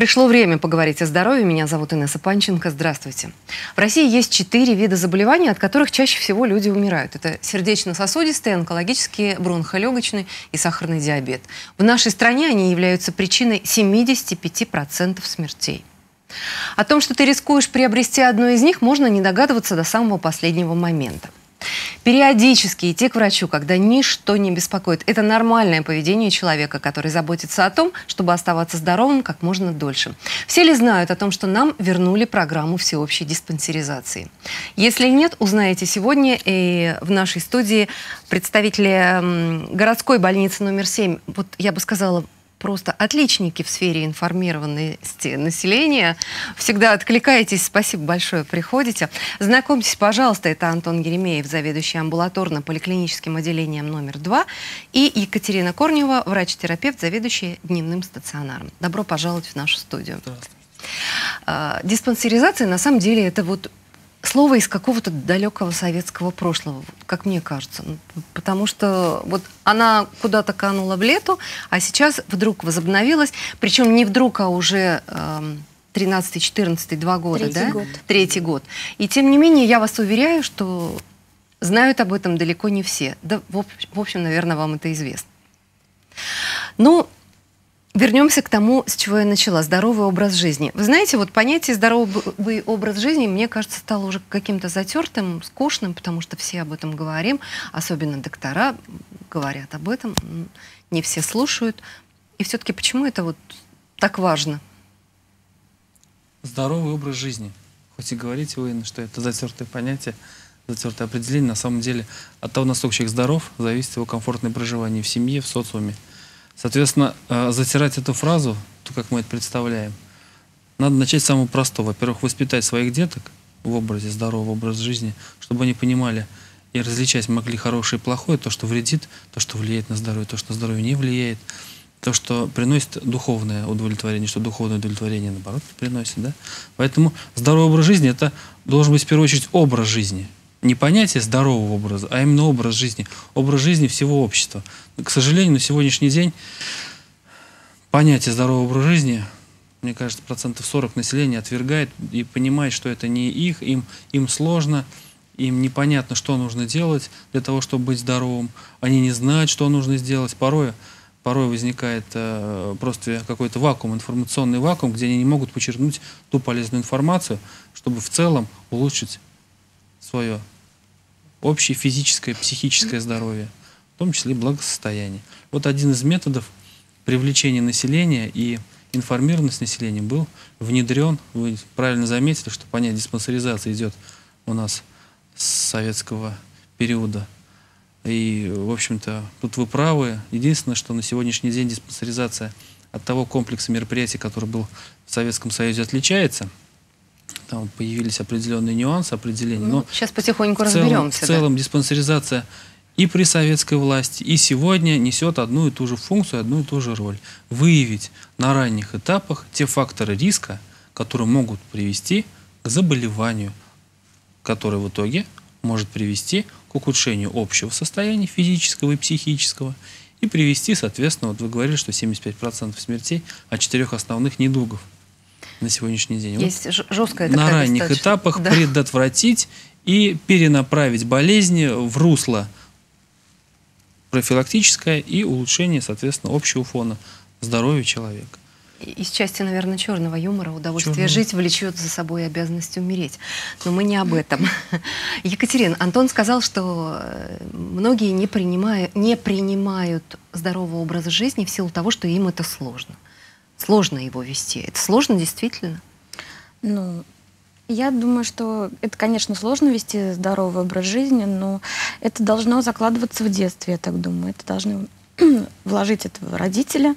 Пришло время поговорить о здоровье. Меня зовут Инесса Панченко. Здравствуйте. В России есть четыре вида заболеваний, от которых чаще всего люди умирают. Это сердечно-сосудистый, онкологический, бронхолегочный и сахарный диабет. В нашей стране они являются причиной 75% смертей. О том, что ты рискуешь приобрести одно из них, можно не догадываться до самого последнего момента. Периодически идти к врачу, когда ничто не беспокоит. Это нормальное поведение человека, который заботится о том, чтобы оставаться здоровым как можно дольше. Все ли знают о том, что нам вернули программу всеобщей диспансеризации? Если нет, узнаете сегодня. И в нашей студии представители городской больницы номер 7, вот я бы сказала, просто отличники в сфере информированности населения. Всегда откликаетесь. Спасибо большое, приходите. Знакомьтесь, пожалуйста, это Антон Еремеев, заведующий амбулаторно-поликлиническим отделением номер 2, и Екатерина Корнева, врач-терапевт, заведующая дневным стационаром. Добро пожаловать в нашу студию. А, диспансеризация, на самом деле, это вот слово из какого-то далекого советского прошлого, как мне кажется. Ну, потому что вот она куда-то канула в лету, а сейчас вдруг возобновилась. Причем не вдруг, а уже... Э, 13-14, два года, Третий да? год. Третий год. И тем не менее, я вас уверяю, что знают об этом далеко не все. Да, в, в общем, наверное, вам это известно. Ну, Вернемся к тому, с чего я начала. Здоровый образ жизни. Вы знаете, вот понятие здоровый образ жизни, мне кажется, стало уже каким-то затертым, скучным, потому что все об этом говорим, особенно доктора говорят об этом, не все слушают. И все-таки почему это вот так важно? Здоровый образ жизни. Хоть и говорите вы, что это затертое понятие, затертое определение, на самом деле от того, насколько человек здоров, зависит его комфортное проживание в семье, в социуме. Соответственно, э, затирать эту фразу, то, как мы это представляем, надо начать с самого простого. Во-первых, воспитать своих деток в образе здорового образа жизни, чтобы они понимали и различать могли хорошее и плохое, то, что вредит, то, что влияет на здоровье, то, что здоровье не влияет, то, что приносит духовное удовлетворение, что духовное удовлетворение, наоборот, приносит. Да? Поэтому здоровый образ жизни – это должен быть, в первую очередь, образ жизни – не понятие здорового образа, а именно образ жизни, образ жизни всего общества. К сожалению, на сегодняшний день понятие здорового образа жизни, мне кажется, процентов 40 населения отвергает и понимает, что это не их, им, им сложно, им непонятно, что нужно делать для того, чтобы быть здоровым. Они не знают, что нужно сделать. Порой, порой возникает э, просто какой-то вакуум, информационный вакуум, где они не могут подчеркнуть ту полезную информацию, чтобы в целом улучшить свое общее физическое, психическое здоровье, в том числе благосостояние. Вот один из методов привлечения населения и информированность населения был внедрен, вы правильно заметили, что понятие диспансеризации идет у нас с советского периода. И, в общем-то, тут вы правы. Единственное, что на сегодняшний день диспансеризация от того комплекса мероприятий, который был в Советском Союзе, отличается – там появились определенные нюансы, определения. Ну, но сейчас потихоньку в целом, разберемся. В целом да. диспансеризация и при советской власти, и сегодня несет одну и ту же функцию, одну и ту же роль. Выявить на ранних этапах те факторы риска, которые могут привести к заболеванию, которое в итоге может привести к ухудшению общего состояния физического и психического и привести, соответственно, вот вы говорили, что 75% смертей от четырех основных недугов на сегодняшний день. Есть вот жесткая На ранних достаточно. этапах да. предотвратить и перенаправить болезни в русло профилактическое и улучшение, соответственно, общего фона здоровья человека. Из части, наверное, черного юмора удовольствие Черного. жить влечет за собой обязанность умереть. Но мы не об этом. Екатерина, Антон сказал, что э, многие не принимают, не принимают здорового образа жизни в силу того, что им это сложно сложно его вести. Это сложно действительно? Ну, я думаю, что это, конечно, сложно вести здоровый образ жизни, но это должно закладываться в детстве, я так думаю. Это должны вложить это в родителя.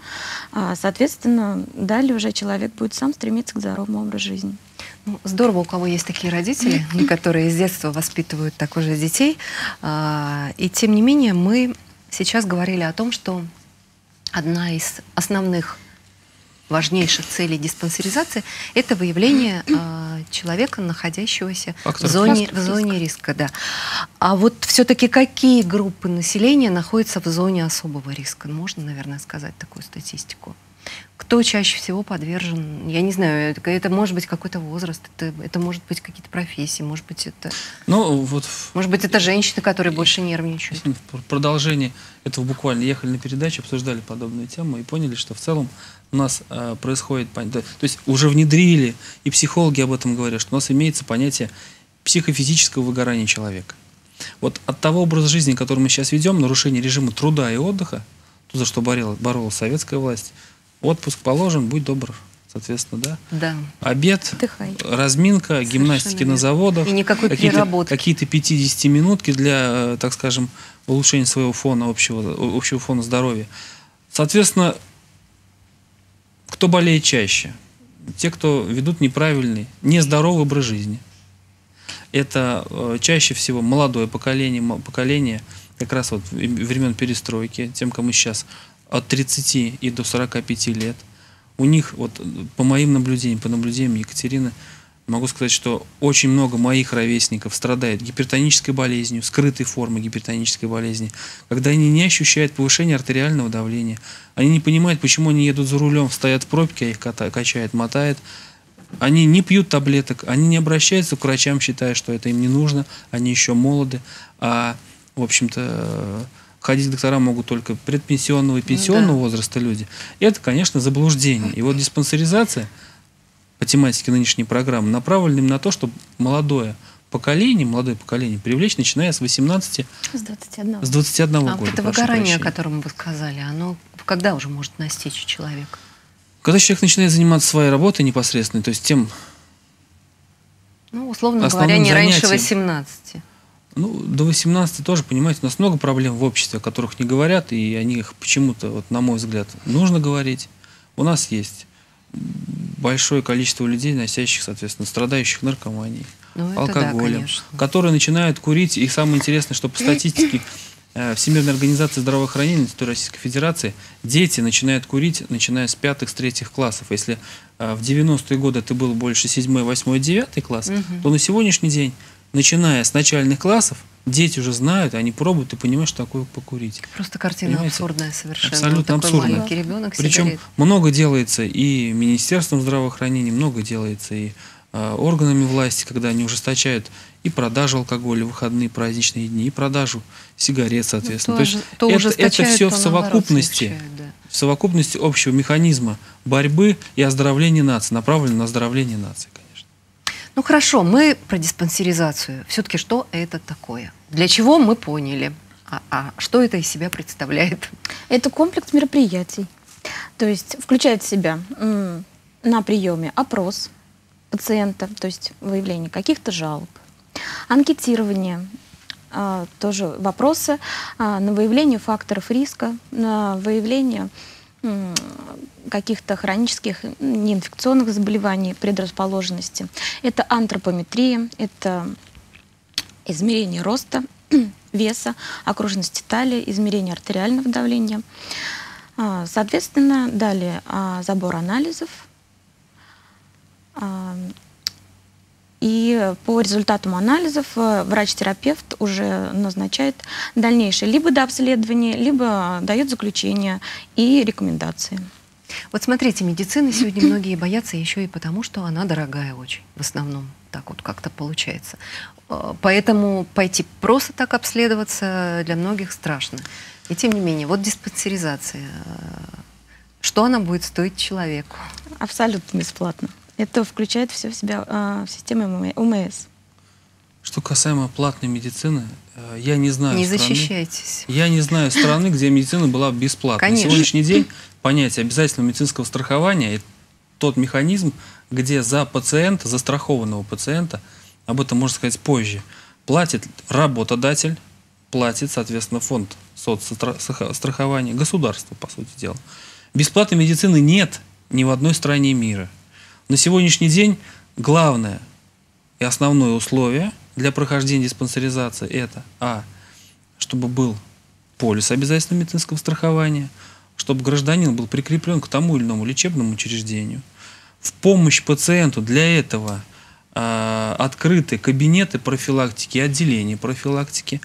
А, соответственно, далее уже человек будет сам стремиться к здоровому образу жизни. Ну, здорово, у кого есть такие родители, которые с детства воспитывают так уже детей. А, и тем не менее, мы сейчас говорили о том, что одна из основных важнейших целей диспансеризации – это выявление э, человека, находящегося в зоне, в зоне риска. Да. А вот все-таки какие группы населения находятся в зоне особого риска? Можно, наверное, сказать такую статистику? Кто чаще всего подвержен? Я не знаю, это, это может быть какой-то возраст, это, это может быть какие-то профессии, может быть это... Ну, вот... Может быть это женщины, которые больше нервничают. В продолжение этого буквально ехали на передачу, обсуждали подобную тему и поняли, что в целом у нас э, происходит... То есть уже внедрили, и психологи об этом говорят, что у нас имеется понятие психофизического выгорания человека. Вот от того образа жизни, который мы сейчас ведем, нарушение режима труда и отдыха, то, за что боролась, боролась советская власть, отпуск положен, будь добр, соответственно, да? Да. Обед, Отдыхай. разминка, Совершенно гимнастики верно. на заводах. И никакой какие-то, переработки. какие-то 50 минутки для, э, так скажем, улучшения своего фона, общего, общего фона здоровья. Соответственно, кто болеет чаще? Те, кто ведут неправильный, нездоровый образ жизни. Это э, чаще всего молодое поколение, поколение как раз вот времен перестройки, тем, кому сейчас от 30 и до 45 лет. У них, вот э, по моим наблюдениям, по наблюдениям Екатерины, могу сказать, что очень много моих ровесников страдает гипертонической болезнью, скрытой формой гипертонической болезни, когда они не ощущают повышения артериального давления, они не понимают, почему они едут за рулем, стоят в пробке, а их качает, мотает, они не пьют таблеток, они не обращаются к врачам, считая, что это им не нужно, они еще молоды, а, в общем-то, ходить к докторам могут только предпенсионного и пенсионного Да. возраста люди. Это, конечно, заблуждение. И вот диспансеризация по тематике нынешней программы направлена именно на то, чтобы молодое поколение, молодое поколение привлечь, начиная с 18, С 21. с 21 А года. вот это выгорание, о котором вы сказали, оно когда уже может настичь человека? Когда человек начинает заниматься своей работой непосредственно, то есть тем, Ну, условно говоря, не раньше занятием. 18. Ну, до 18 тоже, понимаете, у нас много проблем в обществе, о которых не говорят, и о них почему-то, вот, на мой взгляд, нужно говорить. У нас есть большое количество людей, носящих, соответственно, страдающих наркоманией, Ну, да, алкоголем, конечно. которые начинают курить. И самое интересное, что по статистике э, Всемирной организации здравоохранения территории Российской Федерации дети начинают курить, начиная с пятых, с третьих классов. Если э, в 90-е годы это был больше 7, 8, 9 класс, Мгм. то на сегодняшний день, начиная с начальных классов, дети уже знают, они пробуют и понимают, что такое покурить. Просто картина Понимаете? абсурдная совершенно. Абсолютно такой абсурдная. маленький ребенок Причем сигарет. много делается и Министерством здравоохранения, много делается и э, органами власти, когда они ужесточают и продажу алкоголя в выходные праздничные дни, и продажу сигарет, соответственно. Ну, То есть то это, это все то в совокупности, да. в совокупности общего механизма борьбы и оздоровления нации, направленного на оздоровление нации. Ну хорошо, мы про диспансеризацию. Все-таки что это такое? Для чего мы поняли? А, а что это из себя представляет? Это комплекс мероприятий. То есть включает в себя на приеме опрос пациента, то есть выявление каких-то жалоб, анкетирование, а, тоже вопросы а, на выявление факторов риска, на выявление каких-то хронических неинфекционных заболеваний, предрасположенности. Это антропометрия, это измерение роста, веса, окружности талии, измерение артериального давления. А, Соответственно, далее а, забор анализов. И по результатам анализов э, врач-терапевт уже назначает дальнейшее либо до обследования, либо дает заключение и рекомендации. Вот смотрите, медицины сегодня многие боятся еще и потому, что она дорогая очень, в основном. Так вот как-то получается. Э, Поэтому пойти просто так обследоваться для многих страшно. И тем не менее, вот диспансеризация. э, Что она будет стоить человеку? Абсолютно бесплатно. Это включает все в себя а, в систему УМС. Что касаемо платной медицины, э, я не знаю Не страны- защищайтесь. Я не знаю страны, где медицина была бесплатной. Конечно. На сегодняшний день понятие обязательного медицинского страхования – это тот механизм, где за пациента, застрахованного пациента, об этом можно сказать позже, платит работодатель, платит, соответственно, фонд соцстрахования, государство, по сути дела. Бесплатной медицины нет ни в одной стране мира. На сегодняшний день главное и основное условие для прохождения диспансеризации это а. чтобы был полис обязательного медицинского страхования, чтобы гражданин был прикреплен к тому или иному лечебному учреждению. В помощь пациенту для этого а, открыты кабинеты профилактики отделения профилактики,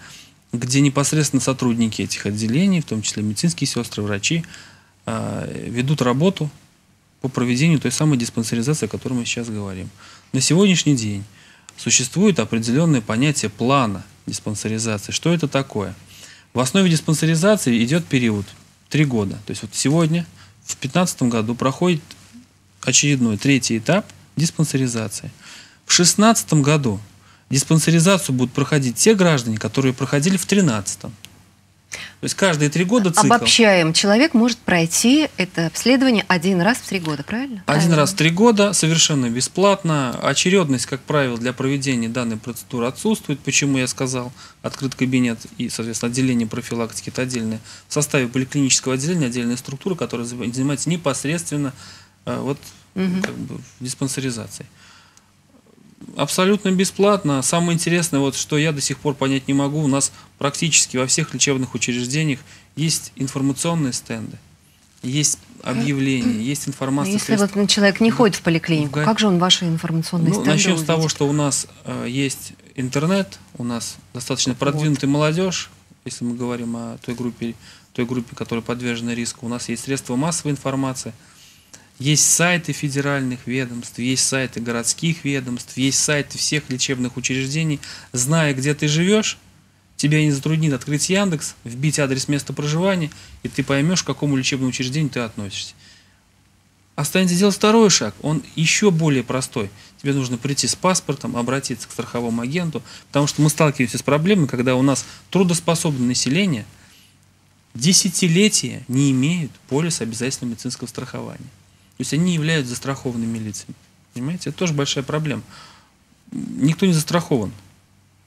где непосредственно сотрудники этих отделений, в том числе медицинские сестры, врачи, а, ведут работу по проведению той самой диспансеризации, о которой мы сейчас говорим. На сегодняшний день существует определенное понятие плана диспансеризации. Что это такое? В основе диспансеризации идет период три года. То есть вот сегодня, в 2015 году, проходит очередной третий этап диспансеризации. В 2016 году диспансеризацию будут проходить те граждане, которые проходили в 2013. То есть каждые три года цикл. Обобщаем, человек может пройти это обследование один раз в три года, правильно? Один правильно. раз в три года, совершенно бесплатно. Очередность, как правило, для проведения данной процедуры отсутствует. Почему я сказал, открыт кабинет и, соответственно, отделение профилактики – это отдельное. В составе поликлинического отделения отдельная структура, которая занимается непосредственно э, вот, угу. как бы, диспансеризацией абсолютно бесплатно. Самое интересное, вот, что я до сих пор понять не могу, у нас практически во всех лечебных учреждениях есть информационные стенды, есть объявления, есть информация. Если вот человек не ходит в поликлинику, в... как же он ваши информационные ну, стенды Начнем увидит? с того, что у нас э, есть интернет, у нас достаточно продвинутая вот. молодежь, если мы говорим о той группе, той группе, которая подвержена риску. У нас есть средства массовой информации – есть сайты федеральных ведомств, есть сайты городских ведомств, есть сайты всех лечебных учреждений. Зная, где ты живешь, тебя не затруднит открыть Яндекс, вбить адрес места проживания, и ты поймешь, к какому лечебному учреждению ты относишься. Останется делать второй шаг, он еще более простой. Тебе нужно прийти с паспортом, обратиться к страховому агенту, потому что мы сталкиваемся с проблемой, когда у нас трудоспособное население десятилетия не имеют полиса обязательного медицинского страхования. То есть они являются застрахованными лицами. Понимаете? Это тоже большая проблема. Никто не застрахован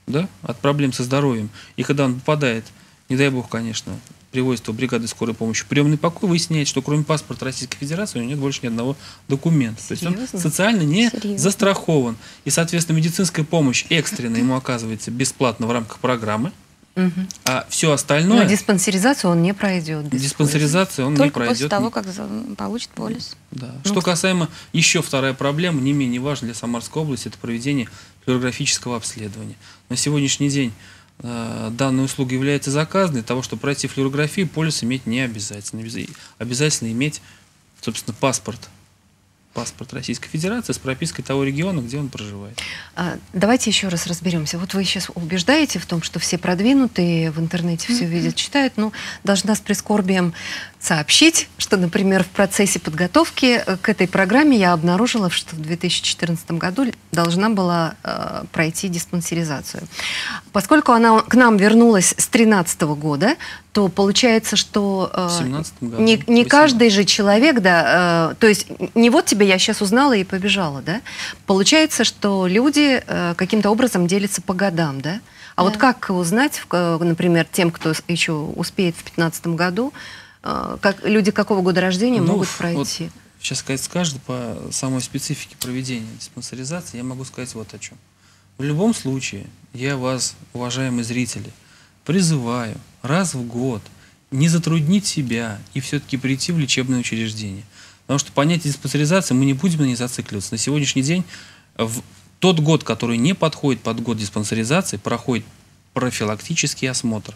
да, от проблем со здоровьем. И когда он попадает, не дай бог, конечно, привозит его бригады скорой помощи в приемный покой, выясняет, что кроме паспорта Российской Федерации у него нет больше ни одного документа. Серьезно? То есть он социально не Серьезно? застрахован. И, соответственно, медицинская помощь экстренно ему оказывается бесплатно в рамках программы. Угу. А все остальное... Но диспансеризацию он не пройдет. Диспансеризацию он Только не пройдет. после того, как получит полис. Да. Ну, что касаемо еще вторая проблема, не менее важная для Самарской области, это проведение флюорографического обследования. На сегодняшний день э, данная услуга является заказанной, для того, чтобы пройти флюорографию, полис иметь не обязательно. Обязательно иметь, собственно, паспорт паспорт Российской Федерации с пропиской того региона, где он проживает. А, давайте еще раз разберемся. Вот вы сейчас убеждаете в том, что все продвинутые в интернете все видят, читают. Ну, должна с прискорбием сообщить, что, например, в процессе подготовки э, к этой программе я обнаружила, что в 2014 году должна была э, пройти диспансеризацию. Поскольку она к нам вернулась с 2013 года, то получается, что э, году, не, не каждый же человек, да, э, то есть не вот тебе я сейчас узнала и побежала, да, получается, что люди э, каким-то образом делятся по годам, да, а да. вот как узнать, э, например, тем, кто еще успеет в 2015 году, как, люди какого года рождения ну, могут пройти? Вот, сейчас сказать скажет по самой специфике проведения диспансеризации, я могу сказать вот о чем. В любом случае, я вас, уважаемые зрители, призываю раз в год не затруднить себя и все-таки прийти в лечебное учреждение. Потому что понятие диспансеризации мы не будем на ней зацикливаться. На сегодняшний день в тот год, который не подходит под год диспансеризации, проходит профилактический осмотр.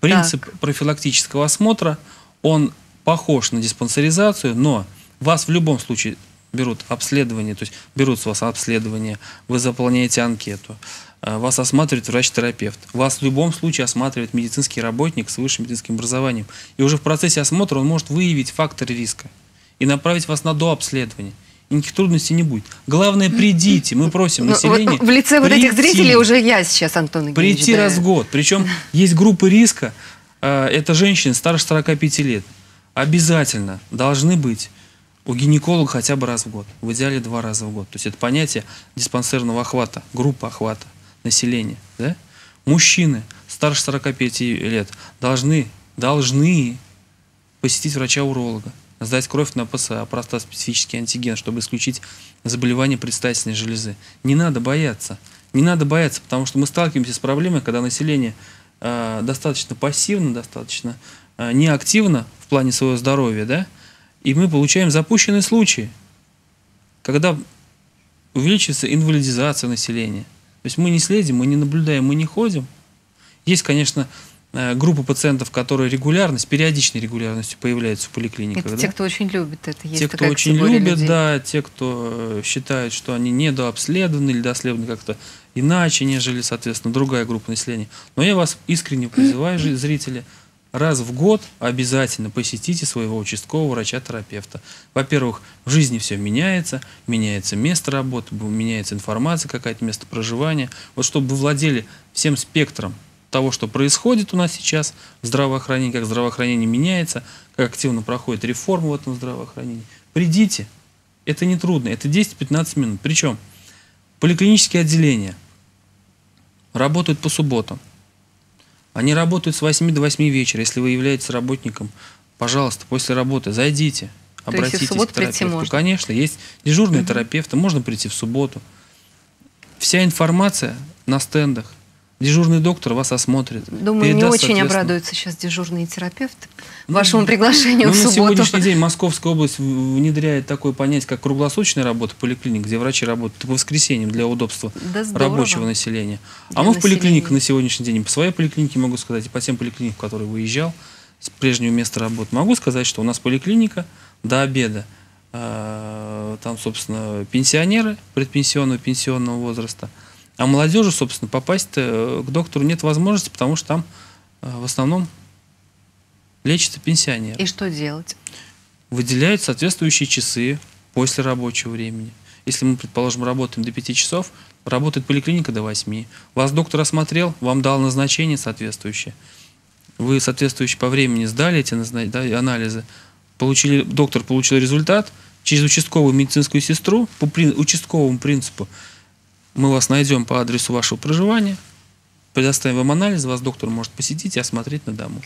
Принцип так. профилактического осмотра – он похож на диспансеризацию, но вас в любом случае берут обследование, то есть берут с вас обследование, вы заполняете анкету, э, вас осматривает врач-терапевт, вас в любом случае осматривает медицинский работник с высшим медицинским образованием. И уже в процессе осмотра он может выявить факторы риска и направить вас на дообследование. Никаких трудностей не будет. Главное, придите. Мы просим население. В лице вот этих зрителей уже я сейчас, Антон Прийти раз в год. Причем есть группы риска, это женщины старше 45 лет, обязательно должны быть у гинеколога хотя бы раз в год, в идеале два раза в год. То есть это понятие диспансерного охвата, группа охвата населения. Да? Мужчины старше 45 лет должны, должны посетить врача-уролога, сдать кровь на ПСА, простат-специфический антиген, чтобы исключить заболевание предстательной железы. Не надо бояться. Не надо бояться, потому что мы сталкиваемся с проблемой, когда население Э, достаточно пассивно, достаточно э, неактивно в плане своего здоровья, да, и мы получаем запущенные случаи, когда увеличивается инвалидизация населения. То есть мы не следим, мы не наблюдаем, мы не ходим. Есть, конечно, э, группа пациентов, которые регулярно, с периодичной регулярностью появляются в поликлиниках. Это да? те, кто очень любит это. Есть те, кто очень любит, людей. да, те, кто э, считает, что они недообследованы или дообследованы как-то иначе, нежели, соответственно, другая группа населения. Но я вас искренне призываю, зрители, раз в год обязательно посетите своего участкового врача-терапевта. Во-первых, в жизни все меняется, меняется место работы, меняется информация какая-то, место проживания. Вот чтобы вы владели всем спектром того, что происходит у нас сейчас в здравоохранении, как здравоохранение меняется, как активно проходит реформа в этом здравоохранении. Придите, это не трудно, это 10-15 минут. Причем поликлинические отделения работают по субботам. Они работают с 8 до 8 вечера. Если вы являетесь работником, пожалуйста, после работы зайдите, То есть обратитесь к терапевту. Конечно, есть дежурные терапевты, можно прийти в субботу. Вся информация на стендах. Дежурный доктор вас осмотрит. Думаю, не очень обрадуются сейчас дежурные терапевты вашему приглашению ну, в на субботу. сегодняшний день Московская область внедряет такое понятие, как круглосуточная работа поликлиник, где врачи работают по воскресеньям для удобства Да здорово. рабочего населения. Для а мы в поликлиниках на сегодняшний день, по своей поликлинике могу сказать, и по тем поликлиникам, в которые выезжал с прежнего места работы, могу сказать, что у нас поликлиника до обеда, э, там, собственно, пенсионеры предпенсионного, пенсионного возраста, а молодежи, собственно, попасть к доктору нет возможности, потому что там э, в основном лечатся пенсионеры И что делать? выделяют соответствующие часы после рабочего времени. Если мы, предположим, работаем до 5 часов, работает поликлиника до 8. Вас доктор осмотрел, вам дал назначение соответствующее. Вы соответствующие по времени сдали эти да, анализы, получили, доктор получил результат, через участковую медицинскую сестру по участковому принципу мы вас найдем по адресу вашего проживания, предоставим вам анализ, вас доктор может посетить и осмотреть на дому.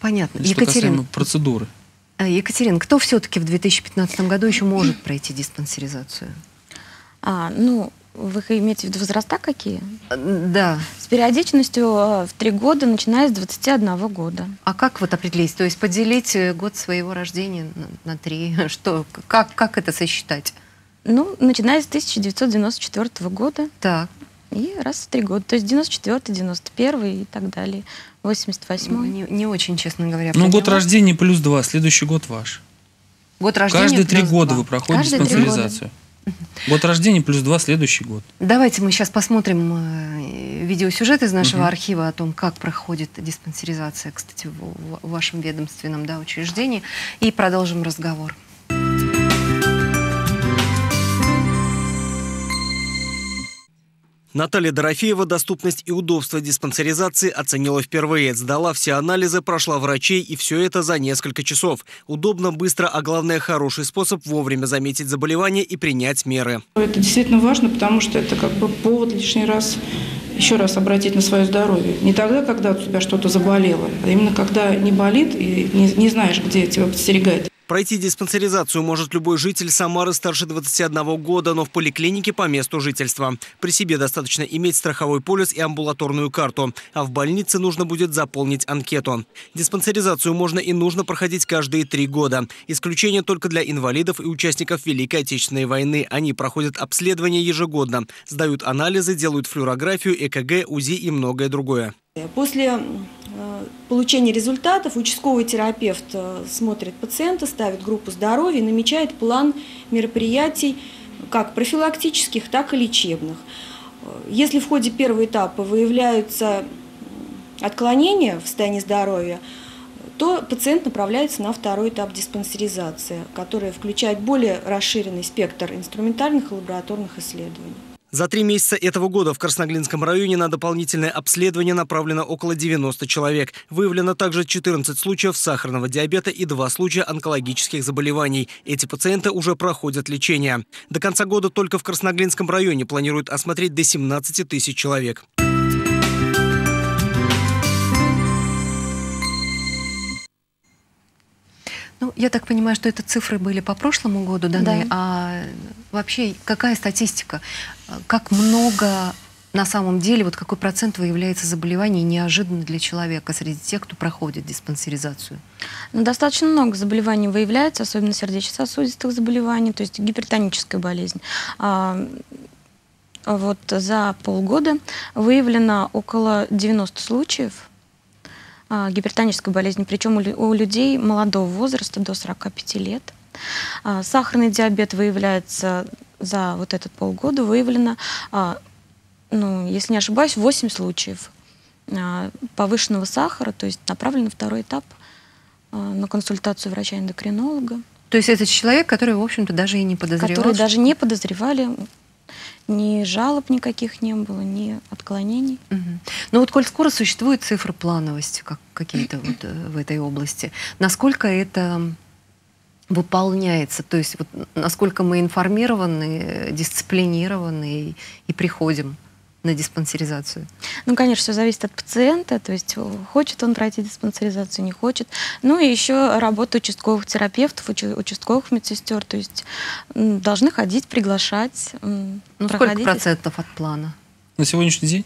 Понятно. Что Екатерина, касаемо процедуры. э, Екатерина, кто все-таки в 2015 году еще может пройти диспансеризацию? А, ну, вы имеете в виду возраста какие? Э, Да. С периодичностью э, в три года, начиная с 21 года. А как вот определить? То есть поделить год своего рождения на, на три? Что, как, как это сосчитать? Ну, начиная с 1994 года Так, и раз в три года. То есть 94 91 и так далее. 88 не, не очень, честно говоря. Ну, год рождения плюс два, следующий год ваш. Год рождения Каждые три года два. вы проходите Каждые диспансеризацию. Год рождения плюс два, следующий год. Давайте мы сейчас посмотрим э, видеосюжет из нашего Мгм. архива о том, как проходит диспансеризация, кстати, в, в вашем ведомственном да, учреждении, и продолжим разговор. Наталья Дорофеева доступность и удобство диспансеризации оценила впервые. Сдала все анализы, прошла врачей и все это за несколько часов. Удобно, быстро, а главное хороший способ вовремя заметить заболевание и принять меры. Это действительно важно, потому что это как бы повод лишний раз еще раз обратить на свое здоровье. Не тогда, когда у тебя что-то заболело, а именно когда не болит и не, не знаешь, где тебя подстерегает. Пройти диспансеризацию может любой житель Самары старше 21 года, но в поликлинике по месту жительства. При себе достаточно иметь страховой полис и амбулаторную карту, а в больнице нужно будет заполнить анкету. Диспансеризацию можно и нужно проходить каждые три года. Исключение только для инвалидов и участников Великой Отечественной войны. Они проходят обследование ежегодно, сдают анализы, делают флюорографию, ЭКГ, УЗИ и многое другое. После э, получения результатов участковый терапевт э, смотрит пациента, ставит группу здоровья и намечает план мероприятий как профилактических, так и лечебных. Э, Если в ходе первого этапа выявляются отклонения в состоянии здоровья, то пациент направляется на второй этап диспансеризации, который включает более расширенный спектр инструментальных и лабораторных исследований. За три месяца этого года в Красноглинском районе на дополнительное обследование направлено около 90 человек. Выявлено также 14 случаев сахарного диабета и два случая онкологических заболеваний. Эти пациенты уже проходят лечение. До конца года только в Красноглинском районе планируют осмотреть до 17 тысяч человек. Ну, я так понимаю, что это цифры были по прошлому году даны, Да. а вообще какая статистика? Как много на самом деле, вот какой процент выявляется заболеваний неожиданно для человека среди тех, кто проходит диспансеризацию? Ну, достаточно много заболеваний выявляется, особенно сердечно-сосудистых заболеваний, то есть гипертоническая болезнь. А, вот за полгода выявлено около 90 случаев гипертонической болезни, причем у, людей молодого возраста до 45 лет. А, сахарный диабет выявляется за вот этот полгода, выявлено, а, ну, если не ошибаюсь, 8 случаев а, повышенного сахара, то есть направлен на второй этап а, на консультацию врача-эндокринолога. То есть это человек, который, в общем-то, даже и не подозревал? Которые даже не подозревали, ни жалоб никаких не было, ни отклонений. Угу. Ну вот, коль скоро существуют цифры плановости как какие-то вот э, в этой области, насколько это выполняется, то есть вот насколько мы информированы, дисциплинированы и, и приходим на диспансеризацию? Ну, конечно, все зависит от пациента, то есть э, хочет он пройти диспансеризацию, не хочет. Ну и еще работа участковых терапевтов, участковых медсестер, то есть должны ходить, приглашать. Ну, сколько процентов от плана? На сегодняшний день?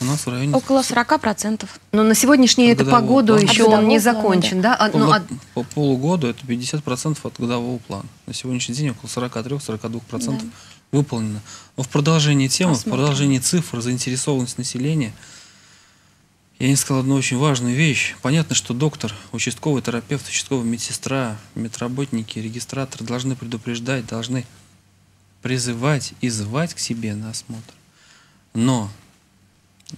У нас в районе... Около 40 процентов. Но на сегодняшний это по году плана. еще он не закончен, да? да? А, ну, от... По полугоду это 50 процентов от годового плана. На сегодняшний день около 43-42 процентов да выполнено. Но в продолжении темы, Посмотрим. в продолжении цифр, заинтересованность населения, я не сказал одну очень важную вещь. Понятно, что доктор, участковый терапевт, участковая медсестра, медработники, регистраторы должны предупреждать, должны призывать и звать к себе на осмотр. Но,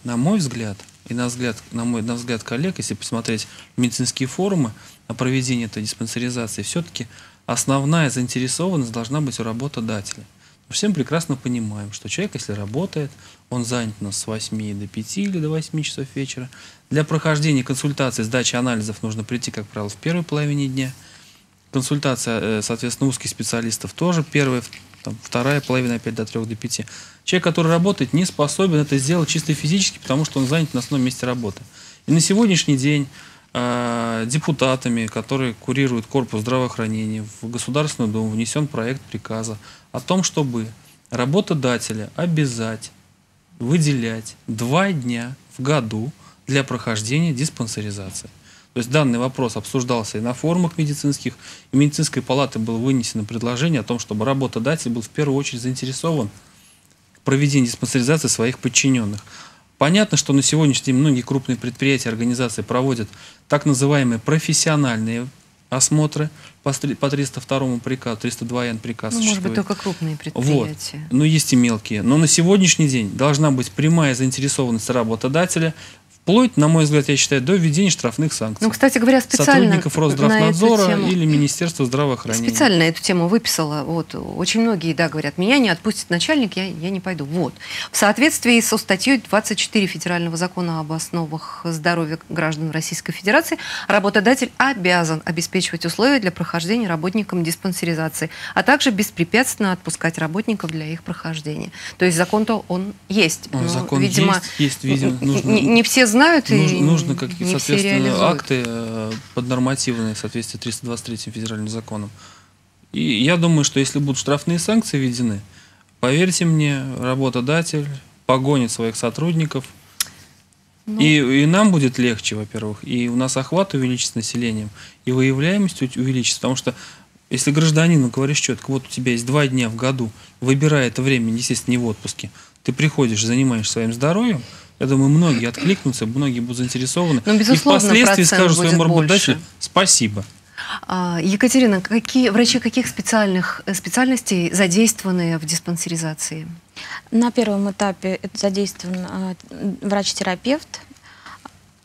на мой взгляд, и на взгляд, на мой на взгляд коллег, если посмотреть медицинские форумы о проведении этой диспансеризации, все-таки основная заинтересованность должна быть у работодателя. Всем прекрасно понимаем, что человек, если работает, он занят нас с 8 до 5 или до 8 часов вечера. Для прохождения консультации, сдачи анализов нужно прийти, как правило, в первой половине дня. Консультация, э, соответственно, узких специалистов тоже первая, там, вторая половина опять до 3 до 5. Человек, который работает, не способен это сделать чисто физически, потому что он занят на основном месте работы. И на сегодняшний день депутатами, которые курируют корпус здравоохранения, в Государственную Думу внесен проект приказа о том, чтобы работодателя обязать выделять два дня в году для прохождения диспансеризации. То есть данный вопрос обсуждался и на форумах медицинских, и медицинской палаты было вынесено предложение о том, чтобы работодатель был в первую очередь заинтересован в проведении диспансеризации своих подчиненных. Понятно, что на сегодняшний день многие крупные предприятия, организации проводят так называемые профессиональные осмотры по 302 приказу, 302 Н приказ. Ну, может быть, только крупные предприятия. Вот. Но есть и мелкие. Но на сегодняшний день должна быть прямая заинтересованность работодателя Вплоть, на мой взгляд, я считаю, до введения штрафных санкций. Ну, кстати говоря, специально Сотрудников Росздравнадзора или Министерства здравоохранения. Специально эту тему выписала. Вот, очень многие, да, говорят, меня не отпустит начальник, я, я не пойду. Вот. В соответствии со статьей 24 Федерального закона об основах здоровья граждан Российской Федерации, работодатель обязан обеспечивать условия для прохождения работникам диспансеризации, а также беспрепятственно отпускать работников для их прохождения. То есть закон-то он есть. Но, закон видимо, есть, есть, видимо, нужно... не, не все знают нужно, и Нужно какие, соответственно, акты э, поднормативные в соответствии с 323 федеральным законом. И я думаю, что если будут штрафные санкции введены, поверьте мне, работодатель погонит своих сотрудников, ну. И, и нам будет легче, во-первых, и у нас охват увеличится населением, и выявляемость увеличится, потому что если гражданину говоришь четко, вот у тебя есть два дня в году, выбирай это время, естественно, не в отпуске, ты приходишь, занимаешься своим здоровьем, я думаю, многие откликнутся, многие будут заинтересованы. Но, и впоследствии скажут своему работодателю спасибо. А, Екатерина, какие врачи каких специальных э, специальностей задействованы в диспансеризации? На первом этапе задействован а, врач-терапевт,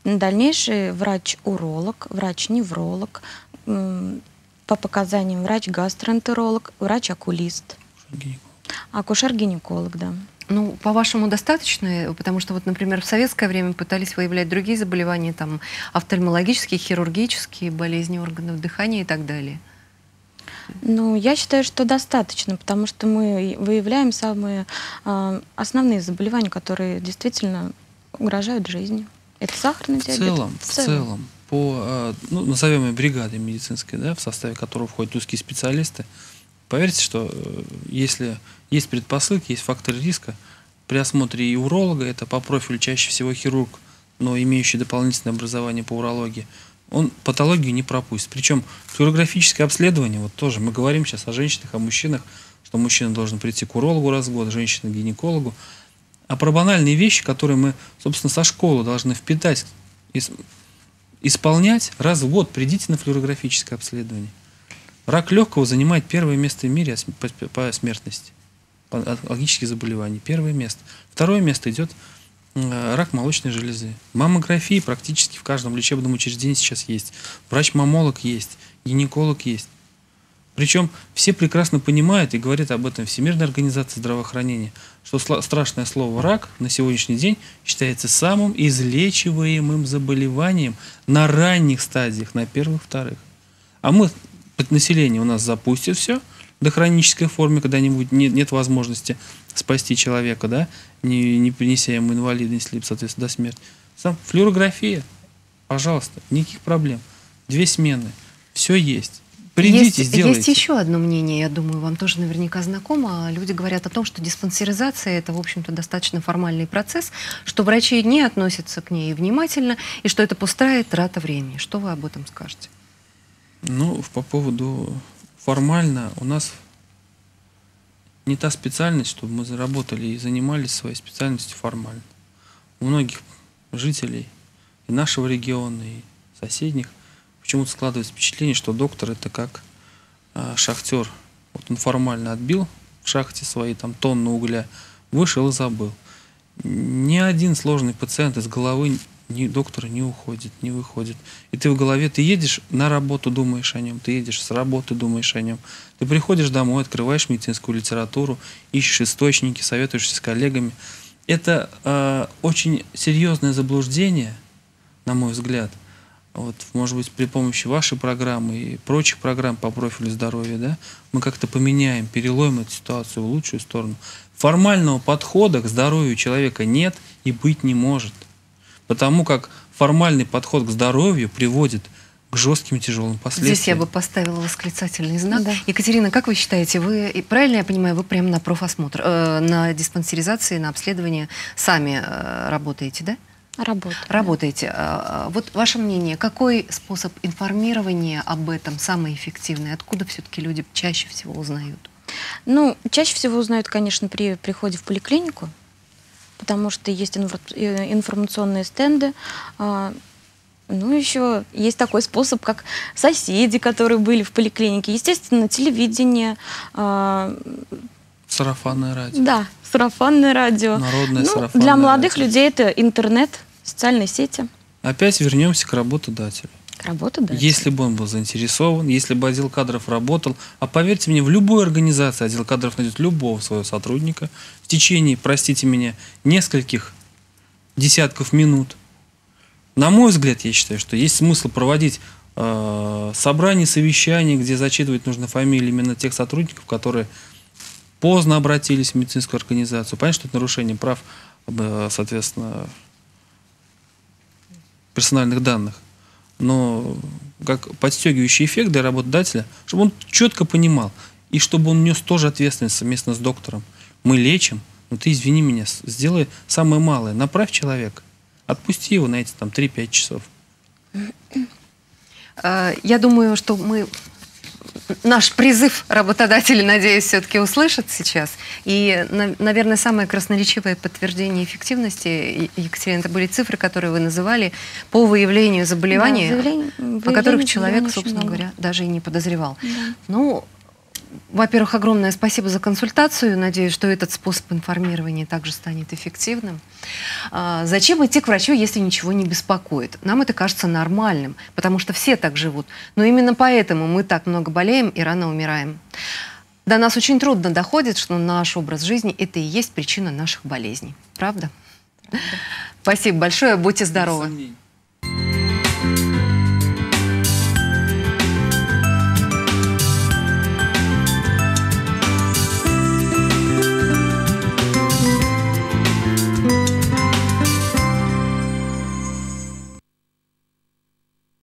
дальнейший врач-уролог, врач-невролог, по показаниям врач-гастроэнтеролог, врач-окулист. Акушер-гинеколог, да. Ну, по-вашему, достаточно? Потому что, вот, например, в советское время пытались выявлять другие заболевания, там, офтальмологические, хирургические, болезни органов дыхания и так далее. Ну, я считаю, что достаточно, потому что мы выявляем самые э, основные заболевания, которые действительно угрожают жизни. Это сахарный диабет. В целом, в целом, в целом по, э, ну, назовем бригады медицинской, да, в составе которой входят узкие специалисты, Поверьте, что э, если есть предпосылки, есть факторы риска, при осмотре и уролога, это по профилю чаще всего хирург, но имеющий дополнительное образование по урологии, он патологию не пропустит. Причем флюорографическое обследование, вот тоже мы говорим сейчас о женщинах, о мужчинах, что мужчина должен прийти к урологу раз в год, женщина к гинекологу, а про банальные вещи, которые мы, собственно, со школы должны впитать, исполнять раз в год. Придите на флюорографическое обследование. Рак легкого занимает первое место в мире по смертности. По онкологических заболеваний. Первое место. Второе место идет Э, рак молочной железы. Маммографии практически в каждом лечебном учреждении сейчас есть. Врач-мамолог есть, гинеколог есть. Причем все прекрасно понимают и говорят об этом Всемирная организация здравоохранения, что страшное слово «рак» на сегодняшний день считается самым излечиваемым заболеванием на ранних стадиях, на первых-вторых. А мы, население у нас запустит все – до хронической форме, когда-нибудь нет, нет возможности спасти человека, да, не, не принеся ему инвалидность, либо, соответственно, до смерти. Сам флюорография, пожалуйста, никаких проблем. Две смены, все есть. Придите, есть, сделайте. Есть еще одно мнение, я думаю, вам тоже наверняка знакомо. Люди говорят о том, что диспансеризация это, в общем-то, достаточно формальный процесс, что врачи не относятся к ней внимательно, и что это пустая трата времени. Что вы об этом скажете? Ну, по поводу формально у нас не та специальность, чтобы мы заработали и занимались своей специальностью формально. У многих жителей и нашего региона, и соседних почему-то складывается впечатление, что доктор это как э, шахтер. Вот он формально отбил в шахте свои там тонны угля, вышел и забыл. Ни один сложный пациент из головы ни доктор не уходит, не выходит. И ты в голове, ты едешь на работу, думаешь о нем, ты едешь с работы, думаешь о нем. Ты приходишь домой, открываешь медицинскую литературу, ищешь источники, советуешься с коллегами. Это э, очень серьезное заблуждение, на мой взгляд. Вот, может быть, при помощи вашей программы и прочих программ по профилю здоровья, да, мы как-то поменяем, переломим эту ситуацию в лучшую сторону. Формального подхода к здоровью человека нет и быть не может – Потому как формальный подход к здоровью приводит к жестким тяжелым последствиям. Здесь я бы поставила восклицательный знак. Да. Екатерина, как вы считаете, вы, правильно я понимаю, вы прямо на профосмотр, э, на диспансеризации, на обследование сами э, работаете, да? Работаю. Работаете. Да. Э, вот ваше мнение, какой способ информирования об этом самый эффективный? Откуда все-таки люди чаще всего узнают? Ну, чаще всего узнают, конечно, при приходе в поликлинику, потому что есть э, информационные стенды. А, ну, еще есть такой способ, как соседи, которые были в поликлинике. Естественно, телевидение. А, сарафанное радио. Да, сарафанное радио. Народное ну, сарафанное Для молодых радио. людей это интернет, социальные сети. Опять вернемся к работодателю. Работодатель. Если бы он был заинтересован, если бы отдел кадров работал, а поверьте мне, в любой организации отдел кадров найдет любого своего сотрудника в течение, простите меня, нескольких десятков минут. На мой взгляд, я считаю, что есть смысл проводить э, собрания, совещания, где зачитывать нужно фамилии именно тех сотрудников, которые поздно обратились в медицинскую организацию. Понятно, что это нарушение прав, э, соответственно, персональных данных но как подстегивающий эффект для работодателя, чтобы он четко понимал, и чтобы он нес тоже ответственность совместно с доктором. Мы лечим, но ты извини меня, сделай самое малое, направь человека, отпусти его на эти там 3-5 часов. А, я думаю, что мы наш призыв работодатели, надеюсь, все-таки услышат сейчас. И, наверное, самое красноречивое подтверждение эффективности, Екатерина, это были цифры, которые вы называли по выявлению заболеваний, да, о которых человек, собственно говоря, даже и не подозревал. Да. Ну, во-первых, огромное спасибо за консультацию. Надеюсь, что этот способ информирования также станет эффективным. А, зачем идти к врачу, если ничего не беспокоит? Нам это кажется нормальным, потому что все так живут. Но именно поэтому мы так много болеем и рано умираем. До нас очень трудно доходит, что наш образ жизни – это и есть причина наших болезней. Правда? Правда. Спасибо большое. Будьте здоровы.